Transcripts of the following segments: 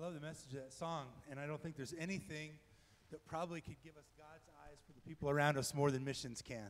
I love the message of that song, and I don't think there's anything that probably could give us God's eyes for the people around us more than missions can.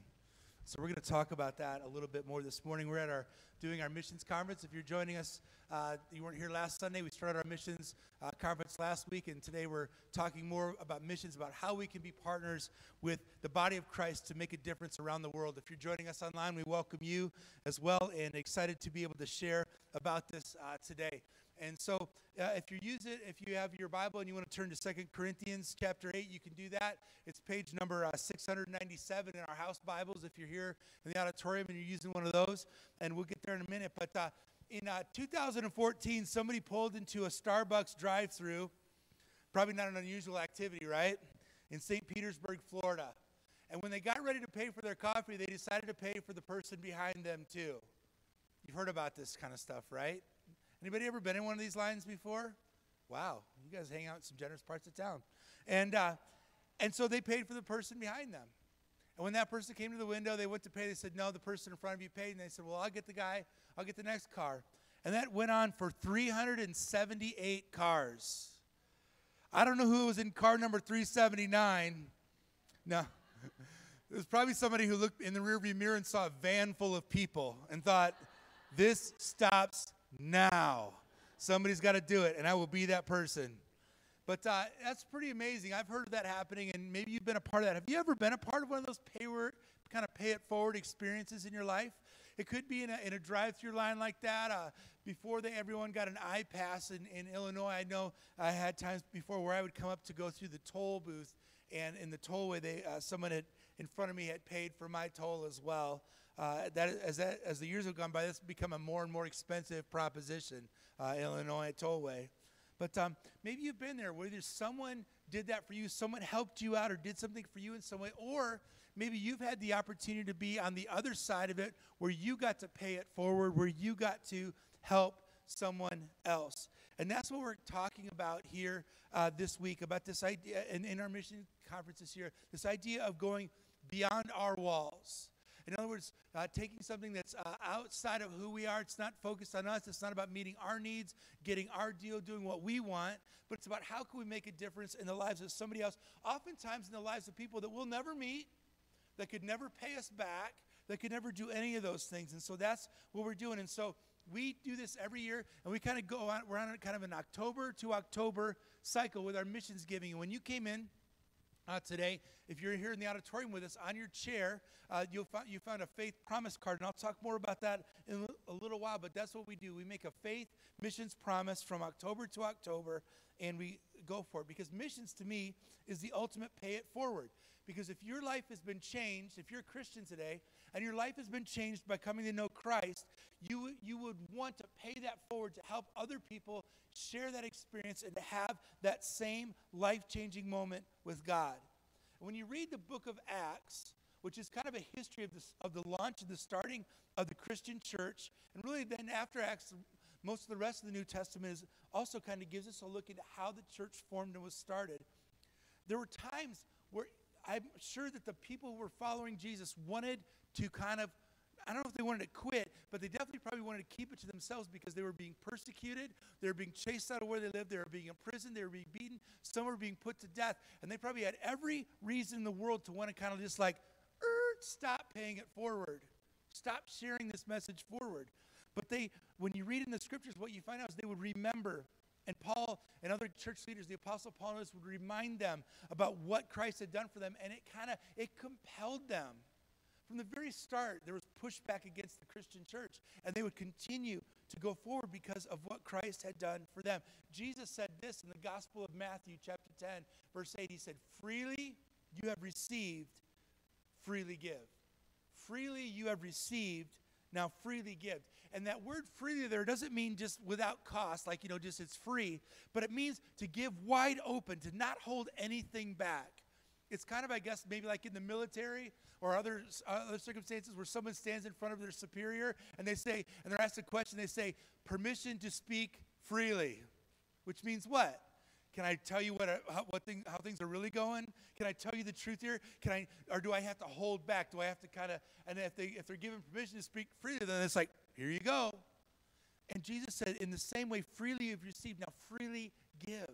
So we're going to talk about that a little bit more this morning. We're at our doing our missions conference. If you're joining us, uh, you weren't here last Sunday. We started our missions uh, conference last week, and today we're talking more about missions, about how we can be partners with the body of Christ to make a difference around the world. If you're joining us online, we welcome you as well, and excited to be able to share about this uh, today. And so, uh, if you use it, if you have your Bible and you want to turn to Second Corinthians chapter 8, you can do that. It's page number uh, 697 in our house Bibles if you're here in the auditorium and you're using one of those. And we'll get there in a minute. But uh, in uh, 2014, somebody pulled into a Starbucks drive through. Probably not an unusual activity, right? In St. Petersburg, Florida. And when they got ready to pay for their coffee, they decided to pay for the person behind them too. You've heard about this kind of stuff, right? Anybody ever been in one of these lines before? Wow, you guys hang out in some generous parts of town. And, uh, and so they paid for the person behind them. And when that person came to the window, they went to pay. They said, No, the person in front of you paid. And they said, Well, I'll get the guy, I'll get the next car. And that went on for 378 cars. I don't know who was in car number 379. No. It was probably somebody who looked in the rearview mirror and saw a van full of people and thought, This stops now. Somebody's got to do it, and I will be that person. But uh, that's pretty amazing. I've heard of that happening, and maybe you've been a part of that. Have you ever been a part of one of those pay kind of pay it forward experiences in your life? It could be in a, in a drive-through line like that. Uh, before they, everyone got an I-Pass in, in Illinois, I know I had times before where I would come up to go through the toll booth, and in the tollway, they uh, someone had in front of me had paid for my toll as well. Uh, that as that as the years have gone by, this become a more and more expensive proposition. Uh, Illinois tollway, but um, maybe you've been there where there's someone did that for you, someone helped you out or did something for you in some way, or maybe you've had the opportunity to be on the other side of it where you got to pay it forward, where you got to help someone else. And that's what we're talking about here uh, this week about this idea, in, in our mission conference this year, this idea of going beyond our walls. In other words, uh, taking something that's uh, outside of who we are, it's not focused on us. It's not about meeting our needs, getting our deal, doing what we want, but it's about how can we make a difference in the lives of somebody else, oftentimes in the lives of people that we'll never meet, that could never pay us back, that could never do any of those things. And so that's what we're doing. And so we do this every year, and we kind of go on, we're on kind of an October to October cycle with our missions giving. And when you came in, uh, today. If you're here in the auditorium with us, on your chair, uh, you'll find, you found a faith promise card, and I'll talk more about that in a little while. But that's what we do. We make a faith missions promise from October to October, and we go for it because missions to me is the ultimate pay it forward. Because if your life has been changed, if you're a Christian today, and your life has been changed by coming to know Christ, you, you would want to pay that forward to help other people share that experience and to have that same life changing moment with God. when you read the book of Acts, which is kind of a history of, this, of the launch and the starting of the Christian church, and really then after Acts, most of the rest of the New Testament is also kind of gives us a look into how the church formed and was started. There were times where I'm sure that the people who were following Jesus wanted to kind of I don't know if they wanted to quit, but they definitely probably wanted to keep it to themselves because they were being persecuted. They were being chased out of where they lived. They were being imprisoned. They were being beaten. Some were being put to death. And they probably had every reason in the world to want to kind of just like, stop paying it forward. Stop sharing this message forward. But they, when you read in the scriptures, what you find out is they would remember and Paul and other church leaders, the Apostle Paul would remind them about what Christ had done for them, and it kind of it compelled them. From the very start, there was pushback against the Christian church, and they would continue to go forward because of what Christ had done for them. Jesus said this in the Gospel of Matthew, chapter 10, verse 8. He said, Freely you have received, freely give. Freely you have received, now freely give. And that word freely there doesn't mean just without cost, like, you know, just it's free, but it means to give wide open, to not hold anything back. It's kind of, I guess, maybe like in the military or other, other circumstances where someone stands in front of their superior and they say, and they're asked a question, they say, permission to speak freely, which means what? Can I tell you what, uh, how, what thing, how things are really going? Can I tell you the truth here? Can I, or do I have to hold back? Do I have to kind of, and if, they, if they're given permission to speak freely, then it's like, here you go. And Jesus said, in the same way, freely you've received, now freely give.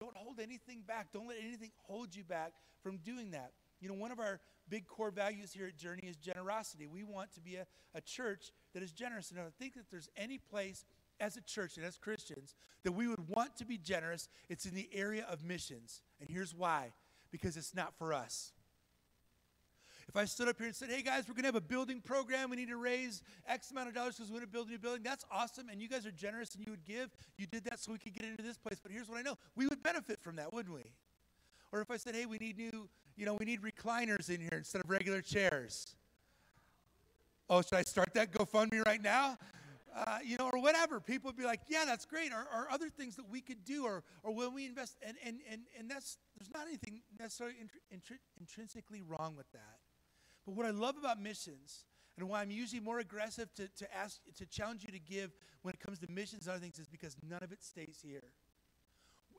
Don't hold anything back. Don't let anything hold you back from doing that. You know, one of our big core values here at Journey is generosity. We want to be a, a church that is generous. And I think that there's any place as a church and as Christians that we would want to be generous, it's in the area of missions. And here's why because it's not for us. If I stood up here and said, hey guys, we're going to have a building program, we need to raise X amount of dollars because we want to build a new building, that's awesome. And you guys are generous and you would give. You did that so we could get into this place. But here's what I know we would benefit from that, wouldn't we? Or if I said, hey, we need new, you know, we need recliners in here instead of regular chairs. Oh, should I start that GoFundMe right now? Uh, you know, or whatever. People would be like, yeah, that's great. Or, or other things that we could do, or, or when we invest. And, and, and, and that's, there's not anything necessarily intri- intrinsically wrong with that. But what I love about missions and why I'm usually more aggressive to, to ask, to challenge you to give when it comes to missions and other things is because none of it stays here.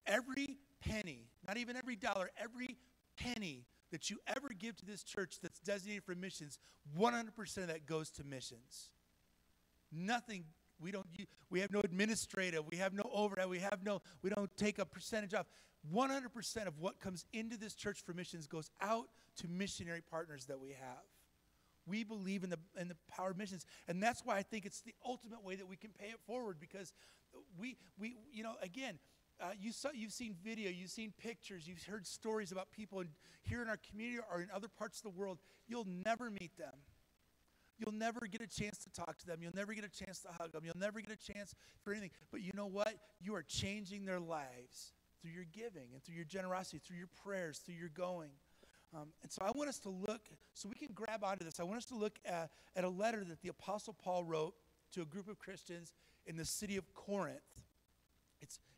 Every penny, not even every dollar, every penny that you ever give to this church that's designated for missions, 100% of that goes to missions. Nothing we don't we have no administrative, we have no overhead, we have no we don't take a percentage off. 100% of what comes into this church for missions goes out to missionary partners that we have. We believe in the, in the power of missions. And that's why I think it's the ultimate way that we can pay it forward because we, we you know, again, uh, you saw, you've seen video, you've seen pictures, you've heard stories about people in, here in our community or in other parts of the world. You'll never meet them. You'll never get a chance to talk to them. You'll never get a chance to hug them. You'll never get a chance for anything. But you know what? You are changing their lives through your giving and through your generosity, through your prayers, through your going. Um, and so I want us to look, so we can grab onto this, I want us to look at, at a letter that the Apostle Paul wrote to a group of Christians in the city of Corinth,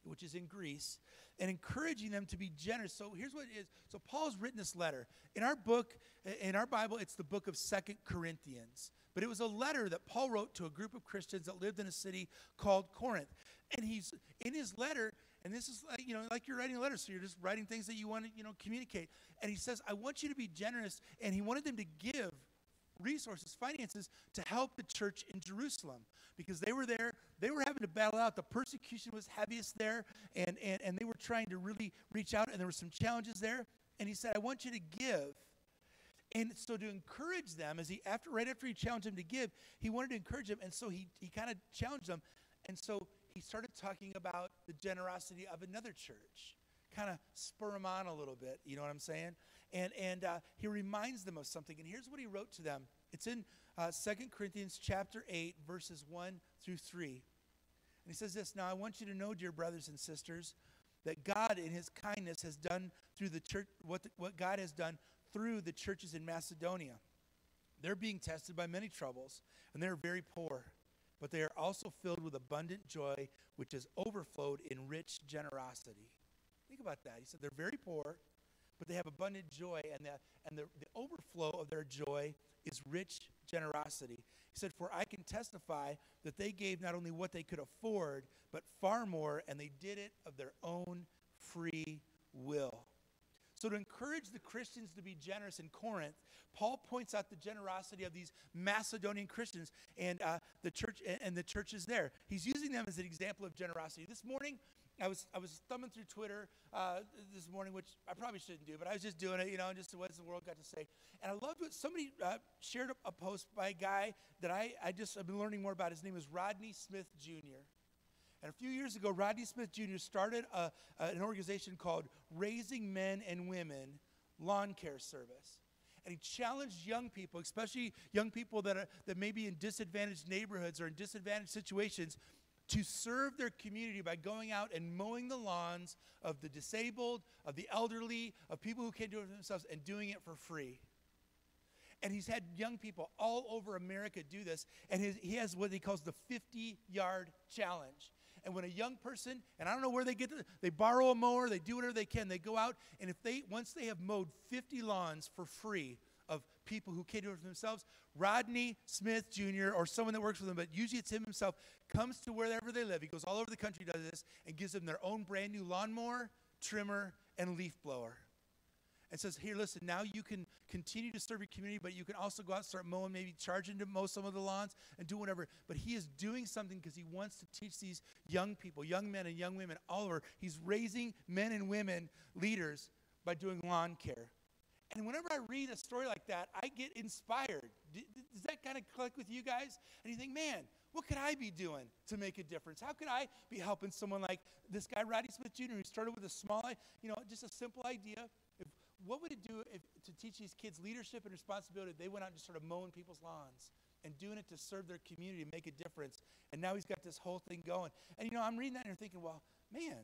which is in Greece, and encouraging them to be generous. So here's what it is. So Paul's written this letter. In our book, in our Bible, it's the book of Second Corinthians. But it was a letter that Paul wrote to a group of Christians that lived in a city called Corinth. And he's in his letter, and this is like, you know, like you're writing a letter, so you're just writing things that you want to, you know, communicate. And he says, I want you to be generous. And he wanted them to give resources, finances to help the church in Jerusalem because they were there. They were having to battle out. The persecution was heaviest there, and, and, and they were trying to really reach out, and there were some challenges there. And he said, I want you to give. And so to encourage them, as he after right after he challenged them to give, he wanted to encourage them, and so he he kind of challenged them. And so he started talking about the generosity of another church, kind of spur them on a little bit. You know what I'm saying? And, and uh, he reminds them of something. And here's what he wrote to them it's in uh, 2 Corinthians chapter 8, verses 1 through 3. And he says this Now I want you to know, dear brothers and sisters, that God, in his kindness, has done through the church what, the, what God has done through the churches in Macedonia. They're being tested by many troubles, and they're very poor but they are also filled with abundant joy, which has overflowed in rich generosity. Think about that. He said they're very poor, but they have abundant joy, and, the, and the, the overflow of their joy is rich generosity. He said, For I can testify that they gave not only what they could afford, but far more, and they did it of their own free will. So, to encourage the Christians to be generous in Corinth, Paul points out the generosity of these Macedonian Christians and uh, the church and the churches there. He's using them as an example of generosity. This morning, I was I was thumbing through Twitter uh, this morning, which I probably shouldn't do, but I was just doing it, you know, just what the world got to say. And I loved what somebody uh, shared a, post by a guy that I I just I've been learning more about. His name is Rodney Smith Jr. And a few years ago, Rodney Smith Jr. started a, a, an organization called Raising Men and Women Lawn Care Service. And he challenged young people, especially young people that, are, that may be in disadvantaged neighborhoods or in disadvantaged situations, to serve their community by going out and mowing the lawns of the disabled, of the elderly, of people who can't do it themselves, and doing it for free. And he's had young people all over America do this. And his, he has what he calls the 50 yard challenge. And when a young person, and I don't know where they get it, they borrow a mower, they do whatever they can, they go out, and if they, once they have mowed 50 lawns for free people who it for themselves, Rodney Smith Jr. or someone that works with them, but usually it's him himself, comes to wherever they live. He goes all over the country, does this, and gives them their own brand new lawnmower, trimmer, and leaf blower. and says, Here, listen, now you can continue to serve your community, but you can also go out and start mowing, maybe charging to mow some of the lawns and do whatever. But he is doing something because he wants to teach these young people, young men and young women all over. He's raising men and women leaders by doing lawn care. And whenever I read a story like that, I get inspired. Does that kind of click with you guys? And you think, man, what could I be doing to make a difference? How could I be helping someone like this guy, Rodney Smith Jr., who started with a small, you know, just a simple idea? If, what would it do if, to teach these kids leadership and responsibility? They went out and just started mowing people's lawns and doing it to serve their community, and make a difference. And now he's got this whole thing going. And you know, I'm reading that and thinking, well, man,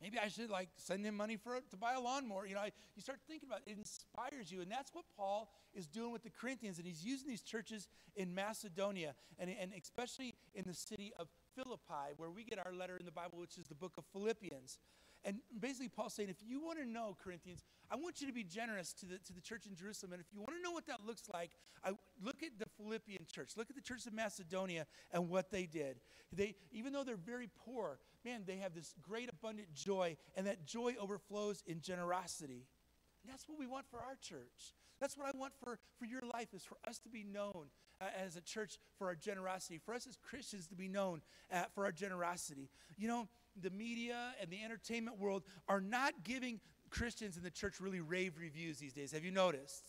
Maybe I should like send him money for to buy a lawnmower. You know, I, you start thinking about it, it inspires you, and that's what Paul is doing with the Corinthians, and he's using these churches in Macedonia, and, and especially in the city of Philippi, where we get our letter in the Bible, which is the book of Philippians. And basically, Paul's saying, if you want to know, Corinthians, I want you to be generous to the, to the church in Jerusalem. And if you want to know what that looks like, I, look at the Philippian church. Look at the church of Macedonia and what they did. They, even though they're very poor, man, they have this great abundant joy, and that joy overflows in generosity. And that's what we want for our church. That's what I want for, for your life is for us to be known uh, as a church for our generosity, for us as Christians to be known uh, for our generosity. You know, the media and the entertainment world are not giving Christians in the church really rave reviews these days. Have you noticed?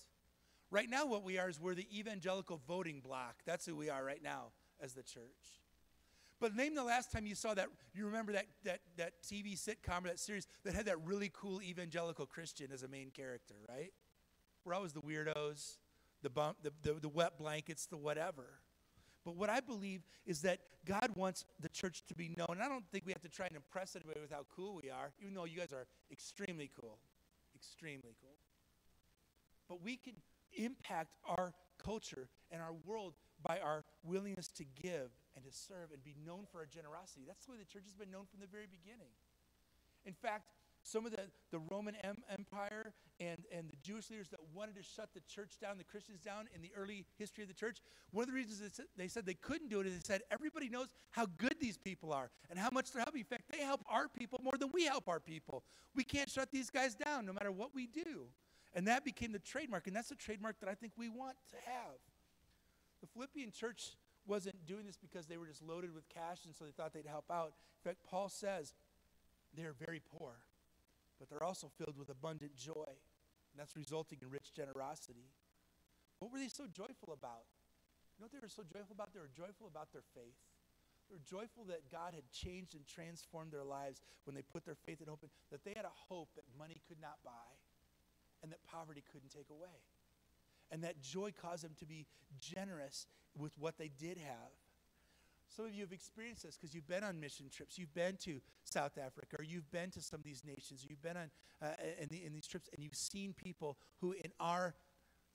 Right now, what we are is we're the evangelical voting block. That's who we are right now as the church. But name the last time you saw that, you remember that, that, that TV sitcom or that series that had that really cool evangelical Christian as a main character, right? We're always the weirdos, the, bump, the, the, the wet blankets, the whatever. But what I believe is that God wants the church to be known. And I don't think we have to try and impress anybody with how cool we are, even though you guys are extremely cool. Extremely cool. But we can impact our culture and our world by our willingness to give and to serve and be known for our generosity. That's the way the church has been known from the very beginning. In fact, some of the, the Roman em- Empire and, and the Jewish leaders that wanted to shut the church down, the Christians down in the early history of the church, one of the reasons they said they couldn't do it is they said everybody knows how good these people are and how much they're helping. In fact, they help our people more than we help our people. We can't shut these guys down no matter what we do. And that became the trademark, and that's the trademark that I think we want to have. The Philippian church wasn't doing this because they were just loaded with cash and so they thought they'd help out. In fact, Paul says they're very poor, but they're also filled with abundant joy, and that's resulting in rich generosity. What were they so joyful about? You know what they were so joyful about? They were joyful about their faith. They were joyful that God had changed and transformed their lives when they put their faith in hope that they had a hope that money could not buy and that poverty couldn't take away. And that joy caused them to be generous with what they did have. Some of you have experienced this because you've been on mission trips. You've been to South Africa, or you've been to some of these nations. You've been on uh, in, the, in, these trips, and you've seen people who, in our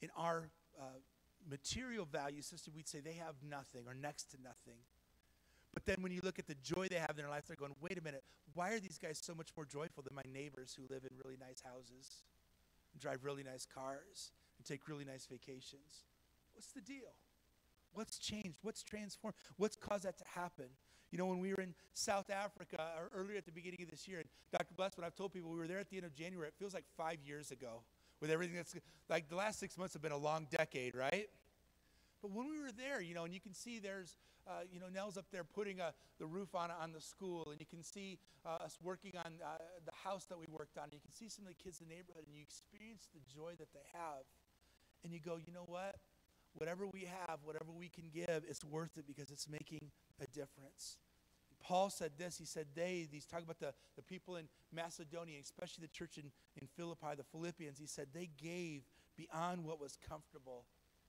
in our uh, material value system, we'd say they have nothing or next to nothing. But then when you look at the joy they have in their life, they're going, "Wait a minute! Why are these guys so much more joyful than my neighbors who live in really nice houses, and drive really nice cars, and take really nice vacations? What's the deal?" What's changed? What's transformed? What's caused that to happen? You know, when we were in South Africa or earlier at the beginning of this year, and Dr. Blessman, when I've told people we were there at the end of January, it feels like five years ago with everything that's like the last six months have been a long decade, right? But when we were there, you know, and you can see there's, uh, you know, Nell's up there putting a, uh, the roof on, on the school, and you can see uh, us working on uh, the house that we worked on. And you can see some of the kids in the neighborhood, and you experience the joy that they have. And you go, you know what? whatever we have, whatever we can give, it's worth it because it's making a difference. Paul said this. He said, they, he's talking about the, the people in Macedonia, especially the church in, in Philippi, the Philippians. He said, they gave beyond what was comfortable,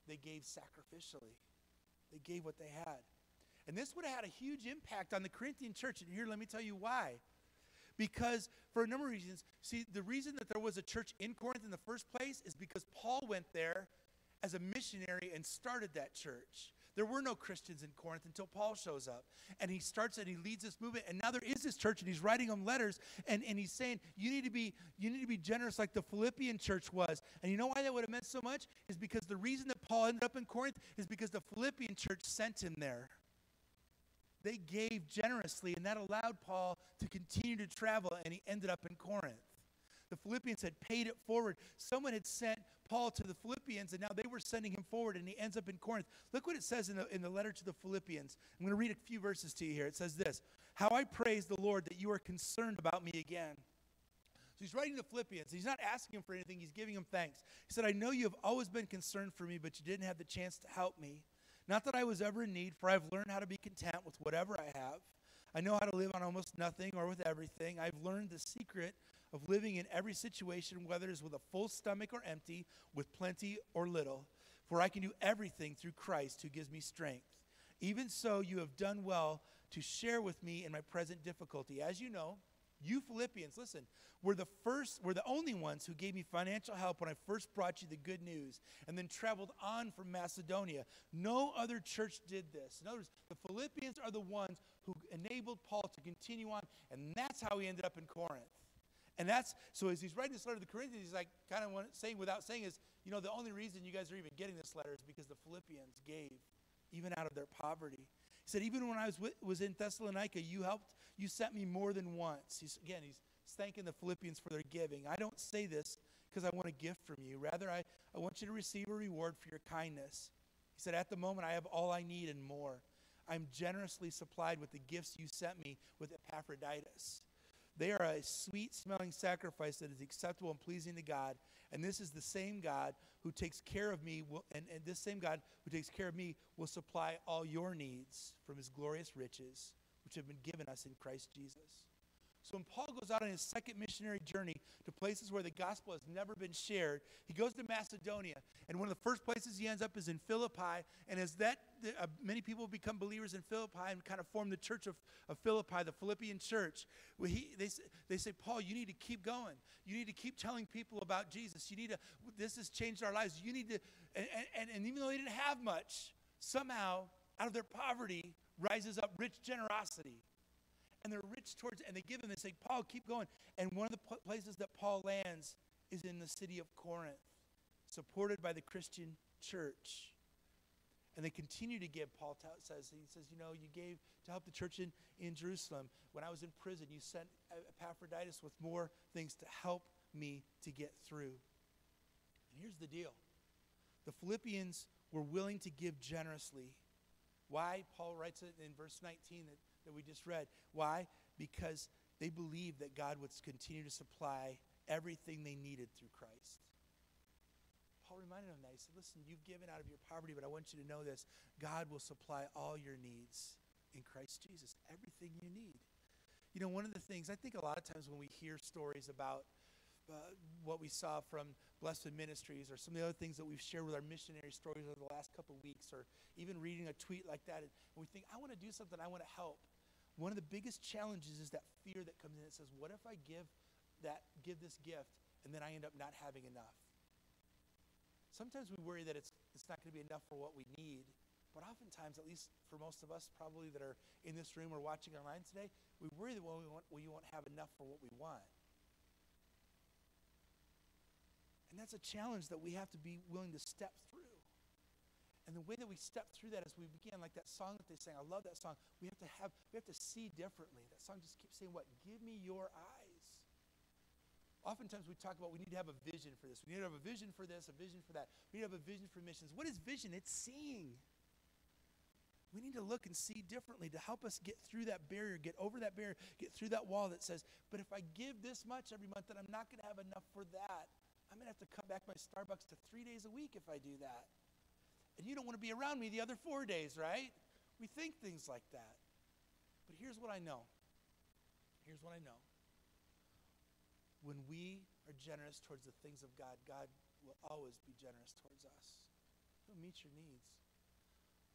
they gave sacrificially. They gave what they had. And this would have had a huge impact on the Corinthian church. And here, let me tell you why. Because for a number of reasons, see, the reason that there was a church in Corinth in the first place is because Paul went there as a missionary and started that church. There were no Christians in Corinth until Paul shows up. And he starts and he leads this movement. And now there is this church, and he's writing them letters, and, and he's saying, you need, to be, you need to be generous like the Philippian church was. And you know why that would have meant so much? Is because the reason that Paul ended up in Corinth is because the Philippian church sent him there. They gave generously, and that allowed Paul to continue to travel, and he ended up in Corinth. The Philippians had paid it forward. Someone had sent Paul to the Philippians, and now they were sending him forward, and he ends up in Corinth. Look what it says in the, in the letter to the Philippians. I'm going to read a few verses to you here. It says this How I praise the Lord that you are concerned about me again. So he's writing to Philippians. He's not asking him for anything, he's giving him thanks. He said, I know you have always been concerned for me, but you didn't have the chance to help me. Not that I was ever in need, for I've learned how to be content with whatever I have. I know how to live on almost nothing or with everything. I've learned the secret of living in every situation, whether it's with a full stomach or empty, with plenty or little. For I can do everything through Christ who gives me strength. Even so, you have done well to share with me in my present difficulty. As you know, you Philippians, listen, were the first, were the only ones who gave me financial help when I first brought you the good news and then traveled on from Macedonia. No other church did this. In other words, the Philippians are the ones who enabled Paul to continue on, and that's how he ended up in Corinth. And that's so as he's writing this letter to the Corinthians, he's like kind of saying without saying is, you know, the only reason you guys are even getting this letter is because the Philippians gave, even out of their poverty. He said, even when I was, with, was in Thessalonica, you helped, you sent me more than once. He's, again, he's thanking the Philippians for their giving. I don't say this because I want a gift from you. Rather, I, I want you to receive a reward for your kindness. He said, At the moment, I have all I need and more. I'm generously supplied with the gifts you sent me with Epaphroditus. They are a sweet smelling sacrifice that is acceptable and pleasing to God. And this is the same God who takes care of me, will, and, and this same God who takes care of me will supply all your needs from his glorious riches, which have been given us in Christ Jesus. So when Paul goes out on his second missionary journey to places where the gospel has never been shared, he goes to Macedonia. And one of the first places he ends up is in Philippi. And as that, uh, many people become believers in Philippi and kind of form the church of, of Philippi, the Philippian church. He, they, they say, Paul, you need to keep going. You need to keep telling people about Jesus. You need to, this has changed our lives. You need to, and, and, and even though they didn't have much, somehow out of their poverty rises up rich generosity and they're rich towards and they give him they say paul keep going. And one of the places that paul lands is in the city of corinth supported by the christian church. And they continue to give paul t- says he says you know you gave to help the church in, in jerusalem. When i was in prison you sent epaphroditus with more things to help me to get through. And here's the deal. The philippians were willing to give generously. Why? Paul writes it in verse 19 that that we just read. Why? Because they believed that God would continue to supply everything they needed through Christ. Paul reminded them that. He said, Listen, you've given out of your poverty, but I want you to know this God will supply all your needs in Christ Jesus, everything you need. You know, one of the things, I think a lot of times when we hear stories about uh, what we saw from Blessman Ministries or some of the other things that we've shared with our missionary stories over the last couple of weeks, or even reading a tweet like that, and we think, I want to do something, I want to help. One of the biggest challenges is that fear that comes in that says, what if I give that give this gift and then I end up not having enough? Sometimes we worry that it's it's not going to be enough for what we need, but oftentimes, at least for most of us probably that are in this room or watching online today, we worry that well, we, well, you won't have enough for what we want. And that's a challenge that we have to be willing to step through. And the way that we step through that as we begin, like that song that they sang, I love that song. We have to have, we have to see differently. That song just keeps saying, what? Give me your eyes. Oftentimes we talk about we need to have a vision for this. We need to have a vision for this, a vision for that. We need to have a vision for missions. What is vision? It's seeing. We need to look and see differently to help us get through that barrier, get over that barrier, get through that wall that says, but if I give this much every month, then I'm not going to have enough for that. I'm going to have to cut back my Starbucks to three days a week if I do that and you don't want to be around me the other four days, right? We think things like that. But here's what I know. Here's what I know. When we are generous towards the things of God, God will always be generous towards us. He'll meet your needs.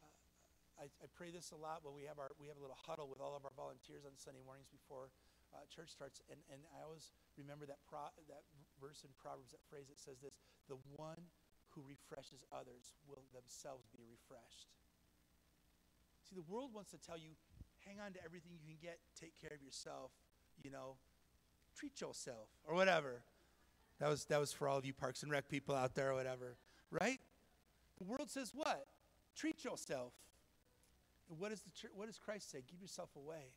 Uh, I, I, pray this a lot when we have our we have a little huddle with all of our volunteers on Sunday mornings before uh, church starts, and, and I always remember that pro, that verse in Proverbs, that phrase that says this: "The one who refreshes others will themselves be refreshed. See, the world wants to tell you hang on to everything you can get, take care of yourself, you know, treat yourself or whatever. That was, that was for all of you Parks and Rec people out there or whatever, right? The world says what? Treat yourself. And what, is the what does Christ say? Give yourself away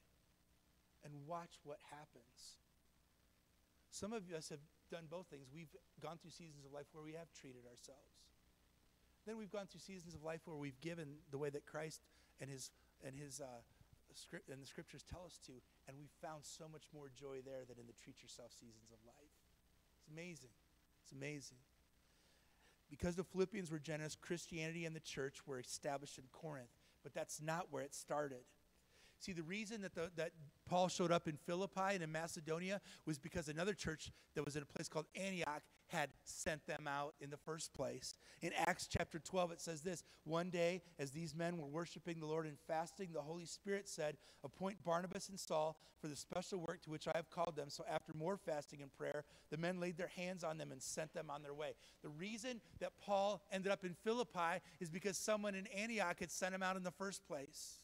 and watch what happens. Some of us have done both things. We've gone through seasons of life where we have treated ourselves. Then we've gone through seasons of life where we've given the way that Christ and his and his uh, script and the scriptures tell us to, and we've found so much more joy there than in the treat yourself seasons of life. It's amazing. It's amazing. Because the Philippians were generous, Christianity and the church were established in Corinth, but that's not where it started. See, the reason that, the, that Paul showed up in Philippi and in Macedonia was because another church that was in a place called Antioch had sent them out in the first place. In Acts chapter 12, it says this One day, as these men were worshiping the Lord and fasting, the Holy Spirit said, Appoint Barnabas and Saul for the special work to which I have called them. So after more fasting and prayer, the men laid their hands on them and sent them on their way. The reason that Paul ended up in Philippi is because someone in Antioch had sent him out in the first place.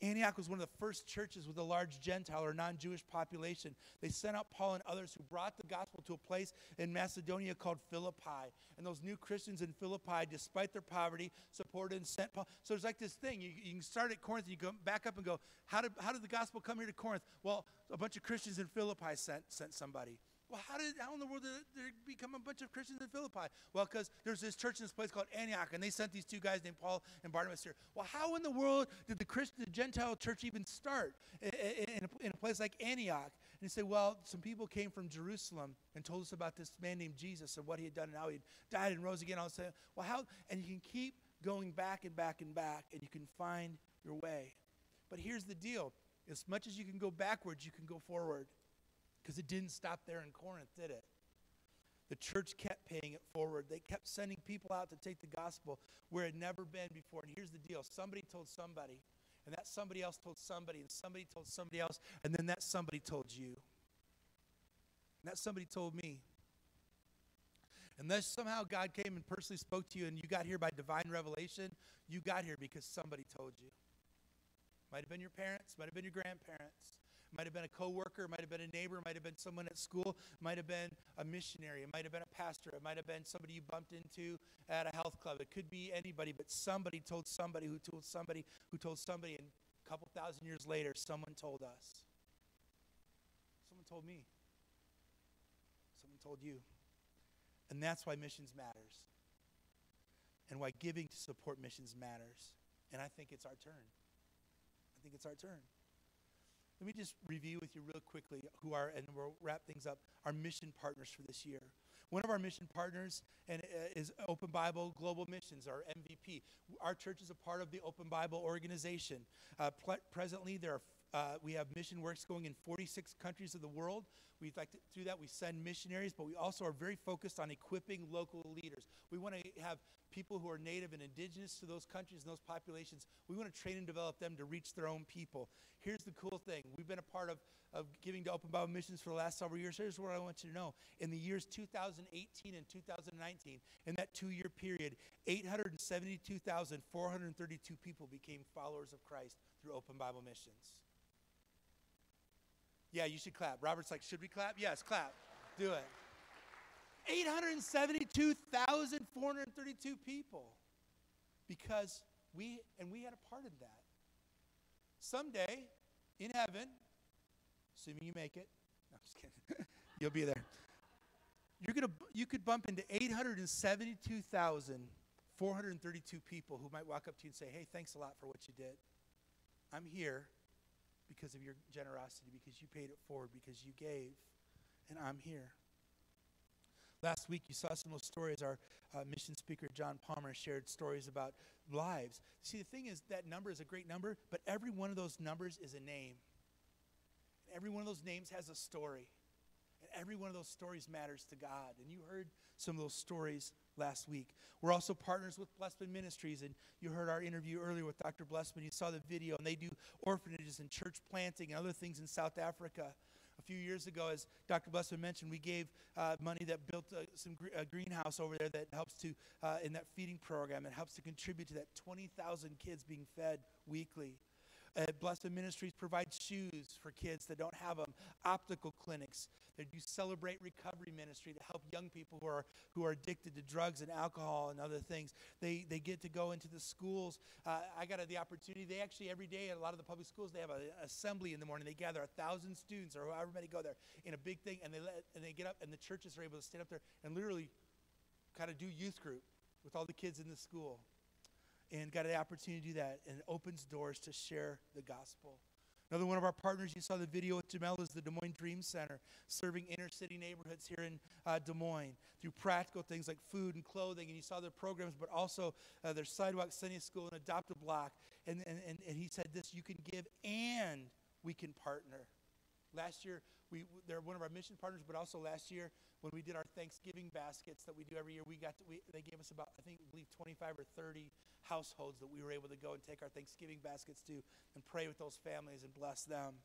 Antioch was one of the first churches with a large Gentile or non Jewish population. They sent out Paul and others who brought the gospel to a place in Macedonia called Philippi. And those new Christians in Philippi, despite their poverty, supported and sent Paul. So it's like this thing. You, you can start at Corinth and you go back up and go, how did, how did the gospel come here to Corinth? Well, a bunch of Christians in Philippi sent, sent somebody. Well, how did how in the world did there become a bunch of Christians in Philippi? Well, because there's this church in this place called Antioch, and they sent these two guys named Paul and Barnabas here. Well, how in the world did the Christian, the Gentile church even start in, in, a, in a place like Antioch? And he said, well, some people came from Jerusalem and told us about this man named Jesus and what he had done and how he died and rose again. I was saying, well, how? And you can keep going back and back and back, and you can find your way. But here's the deal: as much as you can go backwards, you can go forward. Because it didn't stop there in Corinth, did it? The church kept paying it forward. They kept sending people out to take the gospel where it had never been before. And here's the deal somebody told somebody, and that somebody else told somebody, and somebody told somebody else, and then that somebody told you. And that somebody told me. Unless somehow God came and personally spoke to you and you got here by divine revelation, you got here because somebody told you. Might have been your parents, might have been your grandparents, might have been a coworker, might have been a neighbor, might have been someone at school, might have been a missionary, it might have been a pastor, it might have been somebody you bumped into at a health club. It could be anybody, but somebody told somebody who told somebody who told somebody, and a couple thousand years later, someone told us. Someone told me. Someone told you. And that's why missions matters. And why giving to support missions matters. And I think it's our turn. I think it's our turn. Let me just review with you real quickly who are, and we'll wrap things up, our mission partners for this year. One of our mission partners and, uh, is Open Bible Global Missions, our MVP. Our church is a part of the Open Bible organization. Uh, presently, there are uh, we have mission works going in 46 countries of the world. We'd like to do that. We send missionaries, but we also are very focused on equipping local leaders. We want to have people who are native and indigenous to those countries and those populations. We want to train and develop them to reach their own people. Here's the cool thing we've been a part of, of giving to Open Bible Missions for the last several years. Here's what I want you to know. In the years 2018 and 2019, in that two year period, 872,432 people became followers of Christ through Open Bible Missions. Yeah, you should clap. Robert's like, should we clap? Yes, clap. Do it. 872,432 people because we, and we had a part in that. Someday in heaven, assuming you make it, no, I'm just kidding. You'll be there. You're gonna, you could bump into 872,432 people who might walk up to you and say, hey, thanks a lot for what you did. I'm here because of your generosity, because you paid it forward, because you gave, and I'm here. Last week, you saw some of those stories. Our uh, mission speaker, John Palmer, shared stories about lives. See, the thing is, that number is a great number, but every one of those numbers is a name. Every one of those names has a story. Every one of those stories matters to God. And you heard some of those stories last week. We're also partners with Blessman Ministries, and you heard our interview earlier with Dr. Blessman. You saw the video, and they do orphanages and church planting and other things in South Africa. A few years ago, as Dr. Blessman mentioned, we gave uh, money that built uh, some gr- a greenhouse over there that helps to, uh, in that feeding program, and helps to contribute to that 20,000 kids being fed weekly. Uh, Blessman Ministries provides shoes for kids that don't have them, optical clinics. They do celebrate recovery ministry to help young people who are who are addicted to drugs and alcohol and other things. They they get to go into the schools. Uh, I got the opportunity. They actually every day at a lot of the public schools they have an assembly in the morning. They gather a thousand students or however many go there in a big thing, and they let and they get up and the churches are able to stand up there and literally kind of do youth group with all the kids in the school and got an opportunity to do that and it opens doors to share the gospel. Another one of our partners you saw the video with jamel is the des moines dream center serving inner city neighborhoods here in uh, des moines through practical things like food and clothing and you saw their programs but also uh, their sidewalk sunday school and adopt a block. And, and, and, and he said this you can give and we can partner. Last year we they're one of our mission partners but also last year when we did our Thanksgiving baskets that we do every year, we got to, we, they gave us about I think I believe 25 or 30 households that we were able to go and take our Thanksgiving baskets to and pray with those families and bless them.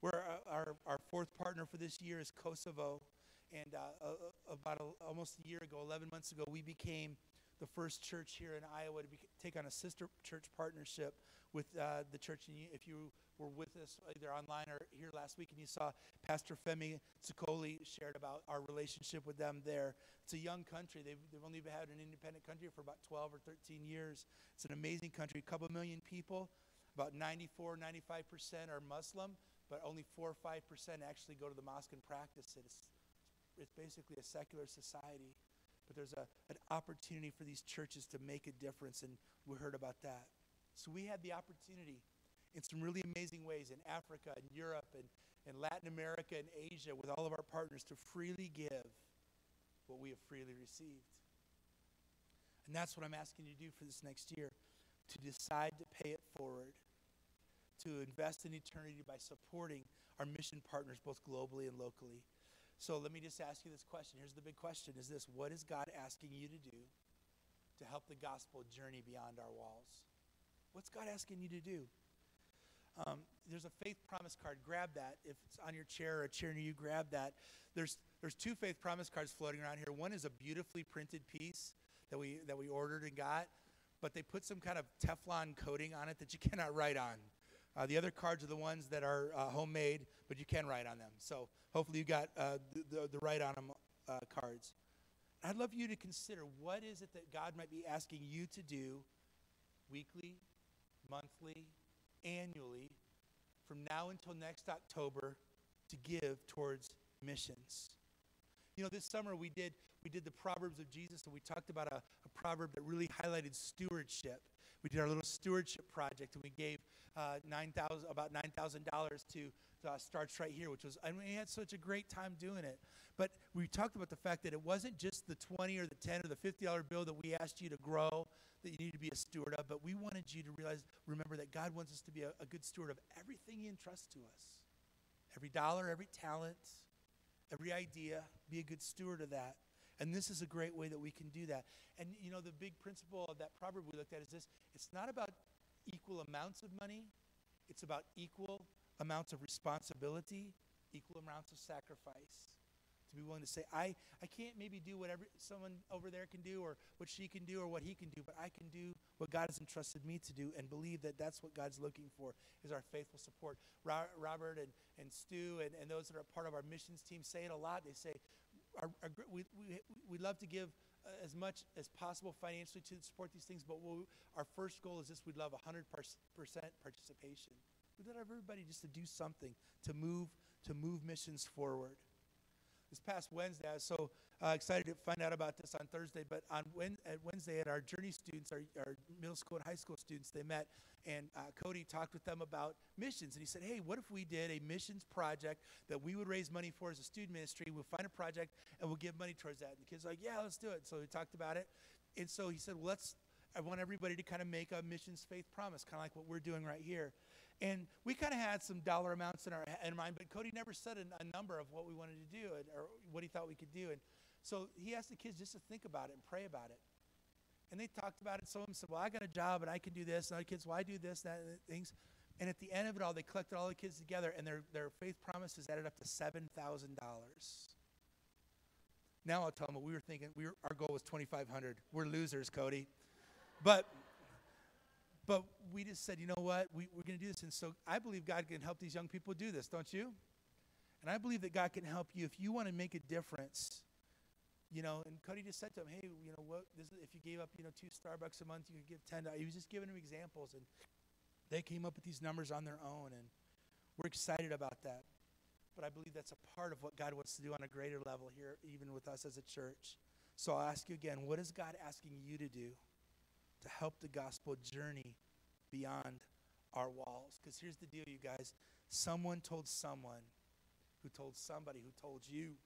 Where uh, our, our fourth partner for this year is Kosovo, and uh, uh, about a, almost a year ago, 11 months ago, we became the first church here in Iowa to be, take on a sister church partnership with uh, the church. And if you were with us either online or here last week and you saw Pastor Femi Tsukoli shared about our relationship with them there. It's a young country. They've, they've only had an independent country for about 12 or 13 years. It's an amazing country, a couple million people. About 94, 95% are Muslim, but only 4 or 5% actually go to the mosque and practice it. It's, it's basically a secular society. But there's a, an opportunity for these churches to make a difference, and we heard about that. So we had the opportunity in some really amazing ways in Africa and Europe and, and Latin America and Asia with all of our partners to freely give what we have freely received. And that's what I'm asking you to do for this next year to decide to pay it forward, to invest in eternity by supporting our mission partners both globally and locally. So let me just ask you this question. Here's the big question is this What is God asking you to do to help the gospel journey beyond our walls? What's God asking you to do? Um, there's a faith promise card. Grab that. If it's on your chair or a chair near you, grab that. There's, there's two faith promise cards floating around here. One is a beautifully printed piece that we, that we ordered and got, but they put some kind of Teflon coating on it that you cannot write on. Uh, the other cards are the ones that are uh, homemade, but you can write on them. So hopefully you got uh, the, the, the, write on them uh, cards. I'd love you to consider what is it that God might be asking you to do weekly, monthly, annually from now until next October to give towards missions. You know, this summer we did we did the Proverbs of Jesus, and we talked about a, a proverb that really highlighted stewardship. We did our little stewardship project, and we gave uh, nine thousand about nine thousand dollars to uh, Starts Right Here, which was and we had such a great time doing it. But we talked about the fact that it wasn't just the twenty or the ten or the fifty dollar bill that we asked you to grow that you need to be a steward of, but we wanted you to realize, remember that God wants us to be a, a good steward of everything He entrusts to us. Every dollar, every talent, every idea, be a good steward of that. And this is a great way that we can do that. And you know, the big principle of that proverb we looked at is this it's not about equal amounts of money, it's about equal amounts of responsibility, equal amounts of sacrifice to be willing to say, I, I can't maybe do whatever someone over there can do or what she can do or what he can do, but I can do what God has entrusted me to do and believe that that's what God's looking for is our faithful support. Robert and, and Stu and, and those that are part of our missions team say it a lot. They say, we, we, we love to give uh, as much as possible financially to support these things, but we'll, our first goal is this we'd love 100% participation. We'd love everybody just to do something to move to move missions forward this past Wednesday, I was so uh, excited to find out about this on Thursday. But on Wednesday, at our Journey students, our, our, middle school and high school students, they met, and uh, Cody talked with them about missions. And he said, "Hey, what if we did a missions project that we would raise money for as a student ministry? We'll find a project and we'll give money towards that." And the kids were like, "Yeah, let's do it." So we talked about it, and so he said, well, "Let's." I want everybody to kind of make a missions faith promise, kind of like what we're doing right here. And we kind of had some dollar amounts in our in mind, but Cody never said a, a number of what we wanted to do and, or what he thought we could do. And so he asked the kids just to think about it and pray about it. And they talked about it. Some of them said, Well, I got a job and I can do this. And other kids, Well, I do this, that, and things. And at the end of it all, they collected all the kids together, and their, their faith promises added up to $7,000. Now I'll tell them what we were thinking. We were, our goal was 2500 We're losers, Cody. But but we just said, you know what? We, we're going to do this. And so I believe God can help these young people do this, don't you? And I believe that God can help you if you want to make a difference. You know, and Cody just said to him, hey, you know, what, this is, if you gave up, you know, two Starbucks a month, you could give 10. He was just giving them examples. And they came up with these numbers on their own. And we're excited about that. But I believe that's a part of what God wants to do on a greater level here, even with us as a church. So I'll ask you again what is God asking you to do to help the gospel journey beyond our walls? Because here's the deal, you guys someone told someone who told somebody who told you.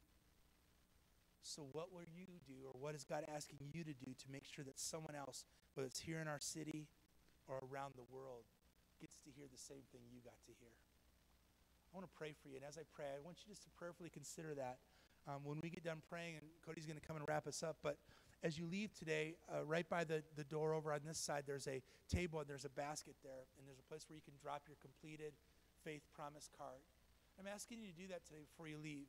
So, what will you do, or what is God asking you to do to make sure that someone else, whether it's here in our city or around the world, gets to hear the same thing you got to hear? I want to pray for you. And as I pray, I want you just to prayerfully consider that. Um, when we get done praying, and Cody's going to come and wrap us up, but as you leave today, uh, right by the, the door over on this side, there's a table and there's a basket there, and there's a place where you can drop your completed faith promise card. I'm asking you to do that today before you leave.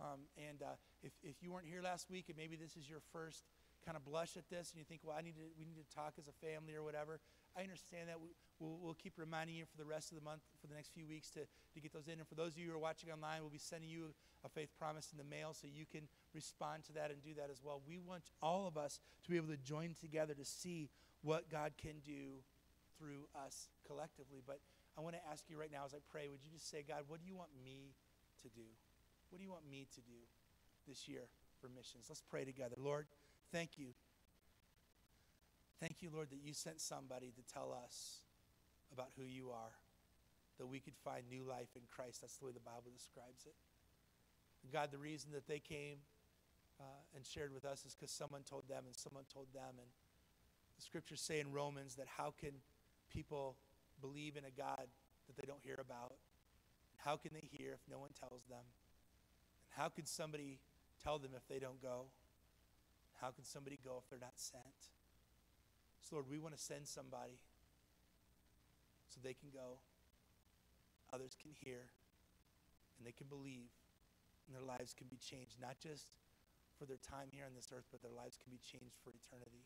Um, and uh, if, if you weren't here last week and maybe this is your first kind of blush at this and you think, well, I need to, we need to talk as a family or whatever, I understand that. We, will we'll keep reminding you for the rest of the month, for the next few weeks, to, to get those in. And for those of you who are watching online, we'll be sending you a faith promise in the mail so you can respond to that and do that as well. We want all of us to be able to join together to see what God can do through us collectively. But I want to ask you right now as I pray, would you just say, God, what do you want me to do? What do you want me to do this year for missions? Let's pray together. Lord, Thank you. Thank you, Lord, that you sent somebody to tell us about who you are, that we could find new life in Christ. That's the way the Bible describes it. God, the reason that they came uh, and shared with us is because someone told them and someone told them. And the scriptures say in Romans that how can people believe in a God that they don't hear about? How can they hear if no one tells them? And how could somebody tell them if they don't go? How can somebody go if they're not sent? So, Lord, we want to send somebody so they can go, others can hear, and they can believe, and their lives can be changed, not just for their time here on this earth, but their lives can be changed for eternity.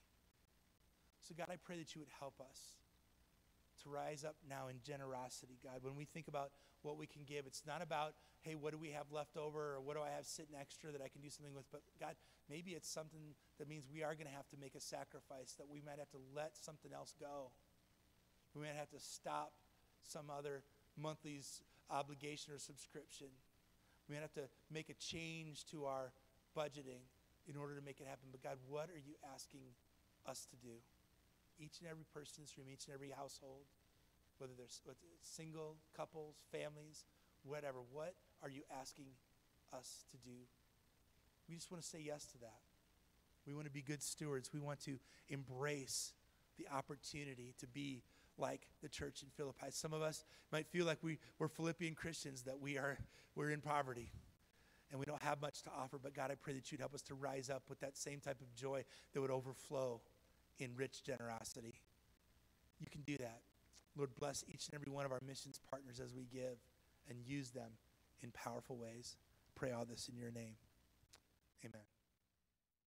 So, God, I pray that you would help us to rise up now in generosity, God. When we think about what we can give, it's not about, hey, what do we have left over or what do I have sitting extra that I can do something with? But God, maybe it's something that means we are going to have to make a sacrifice, that we might have to let something else go. We might have to stop some other monthly obligation or subscription. We might have to make a change to our budgeting in order to make it happen. But God, what are you asking us to do? each and every person in this room, each and every household, whether they're single, couples, families, whatever. What are you asking us to do? We just want to say yes to that. We want to be good stewards. We want to embrace the opportunity to be like the church in Philippi. Some of us might feel like we, we're Philippian Christians, that we are we're in poverty and we don't have much to offer. But God, I pray that you'd help us to rise up with that same type of joy that would overflow in rich generosity. You can do that. Lord, bless each and every one of our missions partners as we give and use them in powerful ways. Pray all this in your name. Amen.